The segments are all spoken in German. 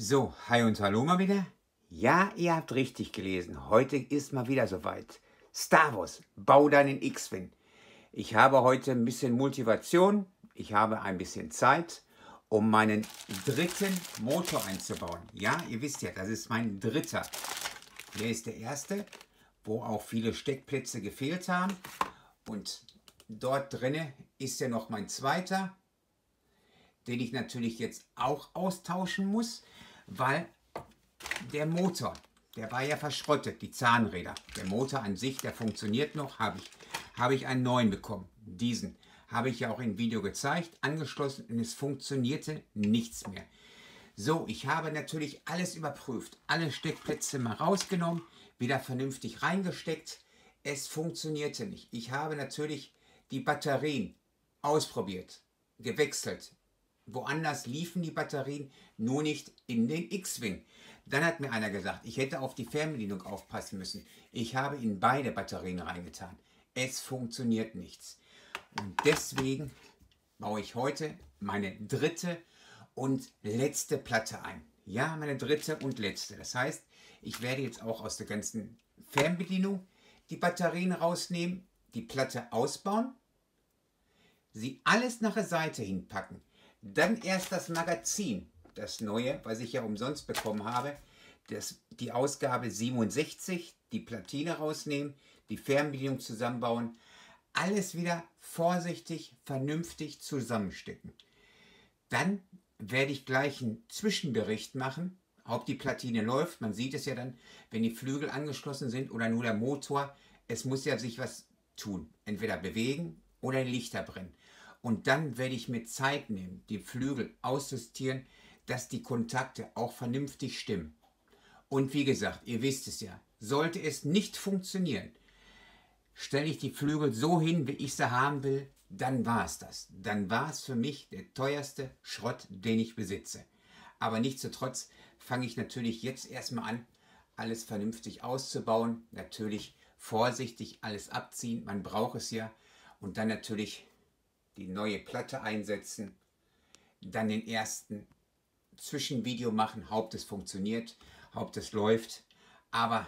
So, hi und hallo mal wieder. Ja, ihr habt richtig gelesen. Heute ist mal wieder soweit. Star Wars, bau deinen X-Wing. Ich habe heute ein bisschen Motivation, ich habe ein bisschen Zeit, um meinen dritten Motor einzubauen. Ja, ihr wisst ja, das ist mein dritter. Hier ist der erste, wo auch viele Steckplätze gefehlt haben. Und dort drinne ist ja noch mein zweiter, den ich natürlich jetzt auch austauschen muss weil der Motor, der war ja verschrottet, die Zahnräder. Der Motor an sich, der funktioniert noch, habe ich, habe ich einen neuen bekommen. Diesen habe ich ja auch im Video gezeigt, angeschlossen und es funktionierte nichts mehr. So, ich habe natürlich alles überprüft, alle Steckplätze mal rausgenommen, wieder vernünftig reingesteckt. Es funktionierte nicht. Ich habe natürlich die Batterien ausprobiert, gewechselt, Woanders liefen die Batterien, nur nicht in den X-Wing. Dann hat mir einer gesagt, ich hätte auf die Fernbedienung aufpassen müssen. Ich habe in beide Batterien reingetan. Es funktioniert nichts. Und deswegen baue ich heute meine dritte und letzte Platte ein. Ja, meine dritte und letzte. Das heißt, ich werde jetzt auch aus der ganzen Fernbedienung die Batterien rausnehmen, die Platte ausbauen, sie alles nach der Seite hinpacken dann erst das Magazin, das neue, was ich ja umsonst bekommen habe. Das, die Ausgabe 67, die Platine rausnehmen, die Fernbedienung zusammenbauen. Alles wieder vorsichtig, vernünftig zusammenstecken. Dann werde ich gleich einen Zwischenbericht machen, ob die Platine läuft. Man sieht es ja dann, wenn die Flügel angeschlossen sind oder nur der Motor. Es muss ja sich was tun. Entweder bewegen oder Lichter brennen. Und dann werde ich mir Zeit nehmen, die Flügel auszustieren, dass die Kontakte auch vernünftig stimmen. Und wie gesagt, ihr wisst es ja, sollte es nicht funktionieren, stelle ich die Flügel so hin, wie ich sie haben will, dann war es das. Dann war es für mich der teuerste Schrott, den ich besitze. Aber nichtsdestotrotz fange ich natürlich jetzt erstmal an, alles vernünftig auszubauen. Natürlich vorsichtig alles abziehen, man braucht es ja. Und dann natürlich die neue Platte einsetzen, dann den ersten Zwischenvideo machen, Haupt es funktioniert, Haupt es läuft. Aber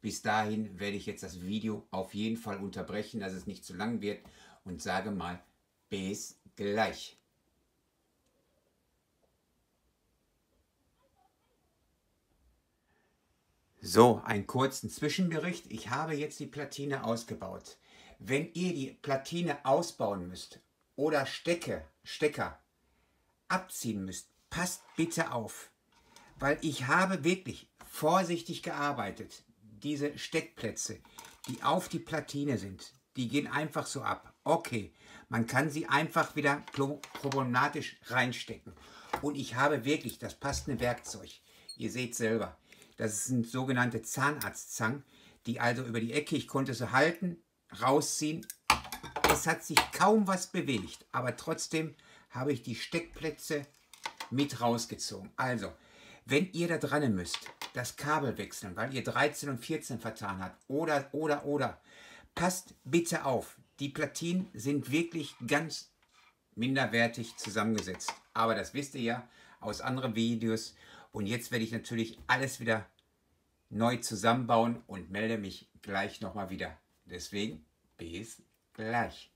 bis dahin werde ich jetzt das Video auf jeden Fall unterbrechen, dass es nicht zu lang wird und sage mal bis gleich. So, einen kurzen Zwischenbericht. Ich habe jetzt die Platine ausgebaut. Wenn ihr die Platine ausbauen müsst oder Stecke, Stecker abziehen müsst, passt bitte auf, weil ich habe wirklich vorsichtig gearbeitet. Diese Steckplätze, die auf die Platine sind, die gehen einfach so ab. Okay, man kann sie einfach wieder problematisch reinstecken. Und ich habe wirklich das passende Werkzeug. Ihr seht selber, das sind sogenannte Zahnarztzangen, die also über die Ecke, ich konnte sie halten, rausziehen. Es hat sich kaum was bewegt, aber trotzdem habe ich die Steckplätze mit rausgezogen. Also, wenn ihr da dran müsst, das Kabel wechseln, weil ihr 13 und 14 vertan habt, oder, oder, oder, passt bitte auf. Die Platinen sind wirklich ganz minderwertig zusammengesetzt. Aber das wisst ihr ja aus anderen Videos. Und jetzt werde ich natürlich alles wieder neu zusammenbauen und melde mich gleich nochmal wieder. Deswegen bis gleich.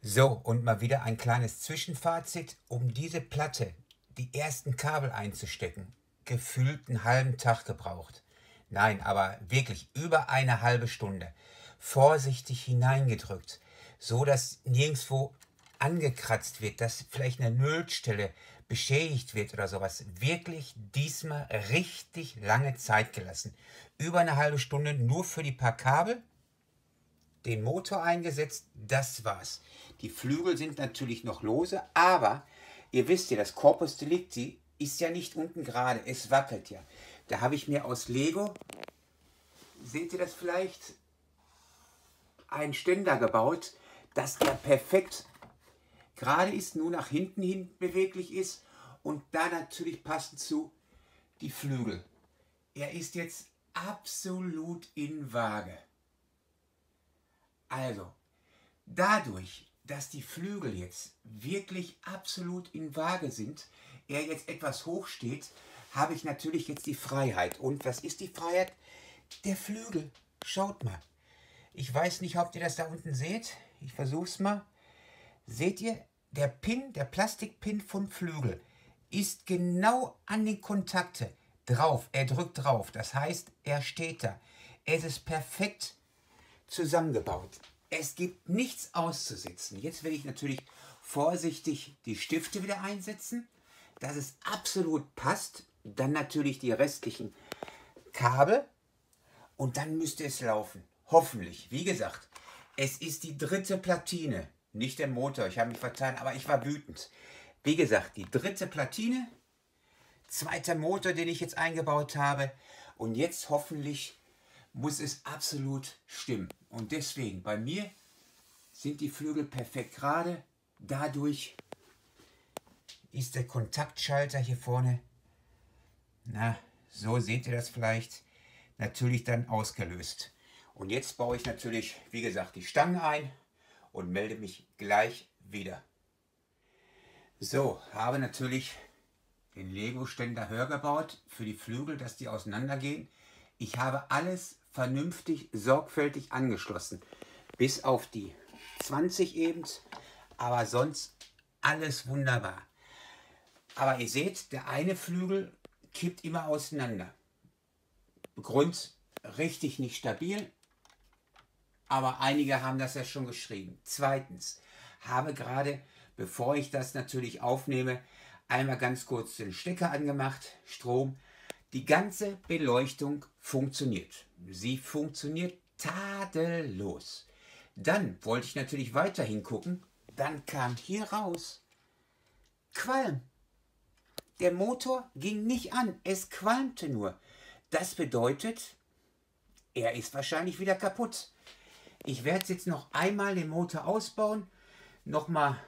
So, und mal wieder ein kleines Zwischenfazit, um diese Platte, die ersten Kabel einzustecken, gefühlt einen halben Tag gebraucht. Nein, aber wirklich über eine halbe Stunde. Vorsichtig hineingedrückt, so dass nirgendwo angekratzt wird, dass vielleicht eine Nullstelle beschädigt wird oder sowas. Wirklich diesmal richtig lange Zeit gelassen. Über eine halbe Stunde nur für die paar Kabel, den Motor eingesetzt, das war's. Die Flügel sind natürlich noch lose, aber ihr wisst ja, das Corpus Delicti ist ja nicht unten gerade, es wackelt ja. Da habe ich mir aus Lego, seht ihr das vielleicht, einen Ständer gebaut, dass der perfekt gerade ist, nur nach hinten hin beweglich ist und da natürlich passend zu die Flügel. Er ist jetzt absolut in Waage. Also, dadurch, dass die Flügel jetzt wirklich absolut in Waage sind, er jetzt etwas hoch steht, habe ich natürlich jetzt die Freiheit. Und was ist die Freiheit? Der Flügel. Schaut mal. Ich weiß nicht, ob ihr das da unten seht. Ich versuche es mal. Seht ihr, der Pin, der Plastikpin vom Flügel ist genau an den Kontakte drauf. Er drückt drauf. Das heißt, er steht da. Es ist perfekt zusammengebaut. Es gibt nichts auszusitzen. Jetzt werde ich natürlich vorsichtig die Stifte wieder einsetzen, dass es absolut passt. Dann natürlich die restlichen Kabel und dann müsste es laufen. Hoffentlich. Wie gesagt, es ist die dritte Platine, nicht der Motor. Ich habe mich vertan, aber ich war wütend. Wie gesagt, die dritte Platine, zweiter Motor, den ich jetzt eingebaut habe. Und jetzt hoffentlich muss es absolut stimmen. Und deswegen, bei mir sind die Flügel perfekt gerade. Dadurch ist der Kontaktschalter hier vorne, na, so seht ihr das vielleicht, natürlich dann ausgelöst. Und jetzt baue ich natürlich, wie gesagt, die Stangen ein und melde mich gleich wieder. So, habe natürlich den Lego-Ständer höher gebaut für die Flügel, dass die auseinandergehen. Ich habe alles vernünftig, sorgfältig angeschlossen. Bis auf die 20 eben, aber sonst alles wunderbar. Aber ihr seht, der eine Flügel kippt immer auseinander. Grund richtig nicht stabil, aber einige haben das ja schon geschrieben. Zweitens, habe gerade, bevor ich das natürlich aufnehme, einmal ganz kurz den Stecker angemacht, Strom. Die ganze Beleuchtung funktioniert. Sie funktioniert tadellos. Dann wollte ich natürlich weiterhin gucken. Dann kam hier raus Qualm. Der Motor ging nicht an, es qualmte nur. Das bedeutet, er ist wahrscheinlich wieder kaputt. Ich werde jetzt noch einmal den Motor ausbauen, nochmal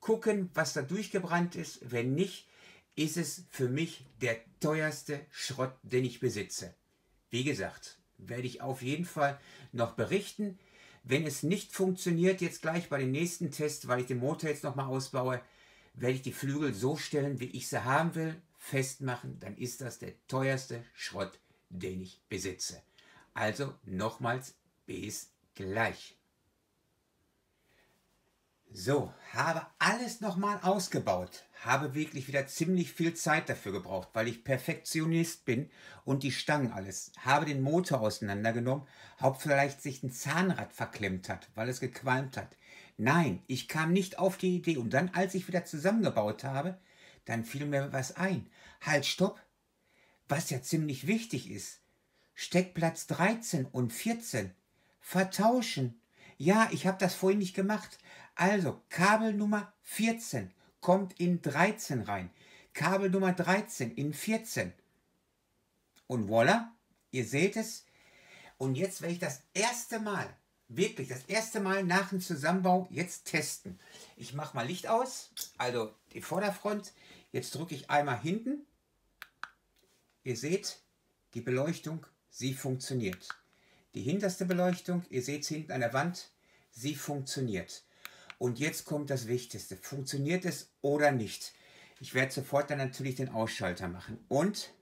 gucken, was da durchgebrannt ist. Wenn nicht, ist es für mich der teuerste Schrott, den ich besitze. Wie gesagt, werde ich auf jeden Fall noch berichten. Wenn es nicht funktioniert, jetzt gleich bei dem nächsten Test, weil ich den Motor jetzt nochmal ausbaue, werde ich die Flügel so stellen, wie ich sie haben will, festmachen, dann ist das der teuerste Schrott, den ich besitze. Also nochmals bis gleich. So, habe alles nochmal ausgebaut. Habe wirklich wieder ziemlich viel Zeit dafür gebraucht, weil ich Perfektionist bin und die Stangen alles. Habe den Motor auseinandergenommen, ob vielleicht sich ein Zahnrad verklemmt hat, weil es gequalmt hat. Nein, ich kam nicht auf die Idee. Und dann, als ich wieder zusammengebaut habe, dann fiel mir was ein. Halt, stopp. Was ja ziemlich wichtig ist. Steckplatz 13 und 14 vertauschen. Ja, ich habe das vorhin nicht gemacht. Also, Kabel Nummer 14 kommt in 13 rein. Kabel Nummer 13 in 14. Und voilà, ihr seht es. Und jetzt werde ich das erste Mal, wirklich das erste Mal nach dem Zusammenbau jetzt testen. Ich mache mal Licht aus, also die Vorderfront. Jetzt drücke ich einmal hinten. Ihr seht, die Beleuchtung, sie funktioniert. Die hinterste Beleuchtung, ihr seht es hinten an der Wand, sie funktioniert. Und jetzt kommt das Wichtigste. Funktioniert es oder nicht? Ich werde sofort dann natürlich den Ausschalter machen. Und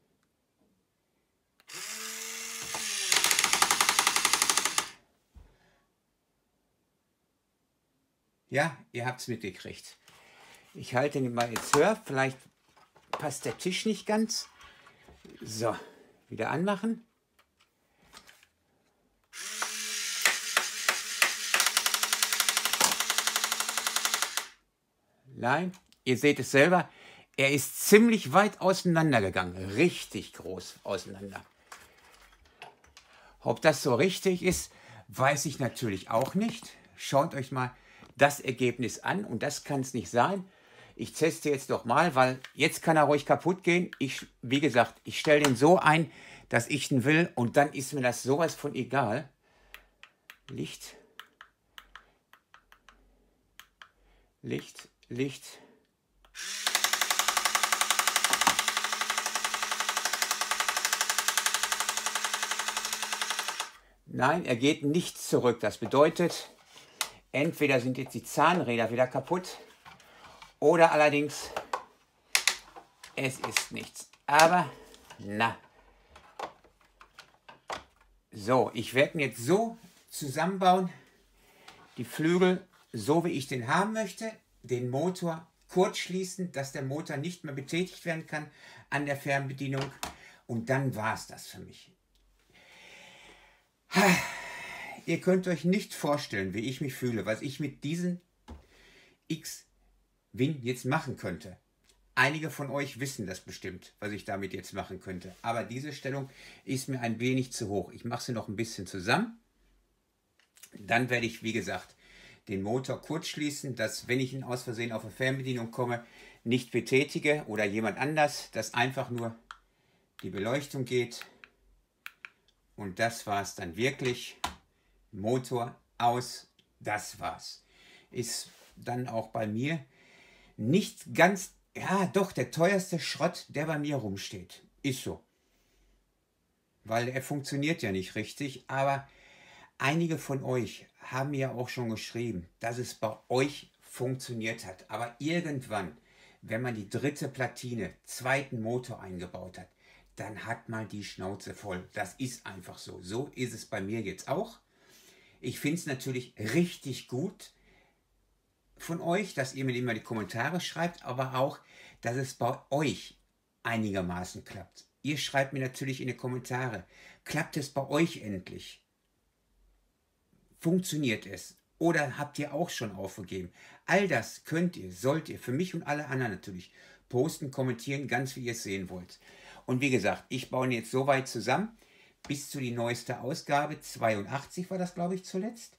ja, ihr habt es mitgekriegt. Ich halte ihn mal jetzt höher. Vielleicht passt der Tisch nicht ganz. So, wieder anmachen. Nein, ihr seht es selber, er ist ziemlich weit auseinandergegangen, richtig groß auseinander. Ob das so richtig ist, weiß ich natürlich auch nicht. Schaut euch mal das Ergebnis an und das kann es nicht sein. Ich teste jetzt doch mal, weil jetzt kann er ruhig kaputt gehen. Ich, wie gesagt, ich stelle den so ein, dass ich ihn will und dann ist mir das sowas von egal. Licht. Licht. Licht. Nein, er geht nicht zurück. Das bedeutet, entweder sind jetzt die Zahnräder wieder kaputt oder allerdings es ist nichts. Aber, na. So, ich werde ihn jetzt so zusammenbauen, die Flügel so wie ich den haben möchte, den Motor kurz schließen, dass der Motor nicht mehr betätigt werden kann an der Fernbedienung und dann war es das für mich. Ihr könnt euch nicht vorstellen, wie ich mich fühle, was ich mit diesem X-Win jetzt machen könnte. Einige von euch wissen das bestimmt, was ich damit jetzt machen könnte. Aber diese Stellung ist mir ein wenig zu hoch. Ich mache sie noch ein bisschen zusammen. Dann werde ich, wie gesagt, den Motor kurz schließen, dass wenn ich ihn aus Versehen auf eine Fernbedienung komme, nicht betätige oder jemand anders, dass einfach nur die Beleuchtung geht. Und das war es dann wirklich. Motor aus, das war's. Ist dann auch bei mir nicht ganz, ja doch, der teuerste Schrott, der bei mir rumsteht. Ist so. Weil er funktioniert ja nicht richtig, aber einige von euch haben mir auch schon geschrieben, dass es bei euch funktioniert hat. Aber irgendwann, wenn man die dritte Platine, zweiten Motor eingebaut hat, dann hat man die Schnauze voll. Das ist einfach so. So ist es bei mir jetzt auch. Ich finde es natürlich richtig gut von euch, dass ihr mir immer die Kommentare schreibt, aber auch, dass es bei euch einigermaßen klappt. Ihr schreibt mir natürlich in die Kommentare, klappt es bei euch endlich? Funktioniert es? Oder habt ihr auch schon aufgegeben? All das könnt ihr, sollt ihr, für mich und alle anderen natürlich, posten, kommentieren, ganz wie ihr es sehen wollt. Und wie gesagt, ich baue jetzt so weit zusammen, bis zu die neueste Ausgabe, 82 war das, glaube ich, zuletzt.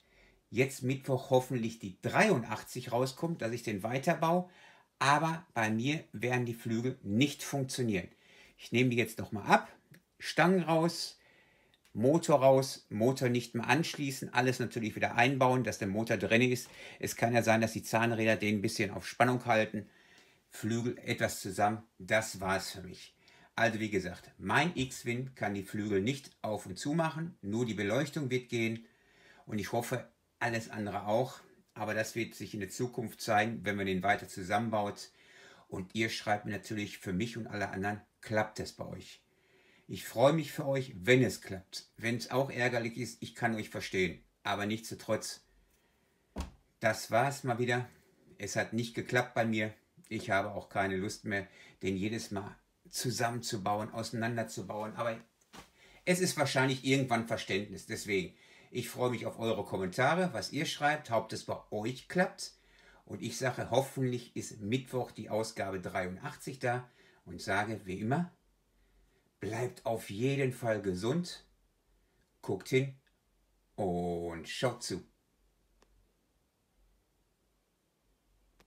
Jetzt Mittwoch hoffentlich die 83 rauskommt, dass ich den weiterbau. Aber bei mir werden die Flügel nicht funktionieren. Ich nehme die jetzt nochmal ab, Stangen raus, Motor raus, Motor nicht mehr anschließen, alles natürlich wieder einbauen, dass der Motor drin ist. Es kann ja sein, dass die Zahnräder den ein bisschen auf Spannung halten. Flügel etwas zusammen, das war es für mich. Also wie gesagt, mein X-Wing kann die Flügel nicht auf und zu machen, nur die Beleuchtung wird gehen und ich hoffe alles andere auch. Aber das wird sich in der Zukunft zeigen, wenn man den weiter zusammenbaut. Und ihr schreibt mir natürlich für mich und alle anderen, klappt es bei euch. Ich freue mich für euch, wenn es klappt. Wenn es auch ärgerlich ist, ich kann euch verstehen. Aber nichtsdestotrotz, das war es mal wieder. Es hat nicht geklappt bei mir. Ich habe auch keine Lust mehr, den jedes Mal zusammenzubauen, auseinanderzubauen. Aber es ist wahrscheinlich irgendwann Verständnis. Deswegen, ich freue mich auf eure Kommentare, was ihr schreibt. Haupt es bei euch klappt. Und ich sage, hoffentlich ist Mittwoch die Ausgabe 83 da. Und sage, wie immer, Bleibt auf jeden Fall gesund, guckt hin und schaut zu.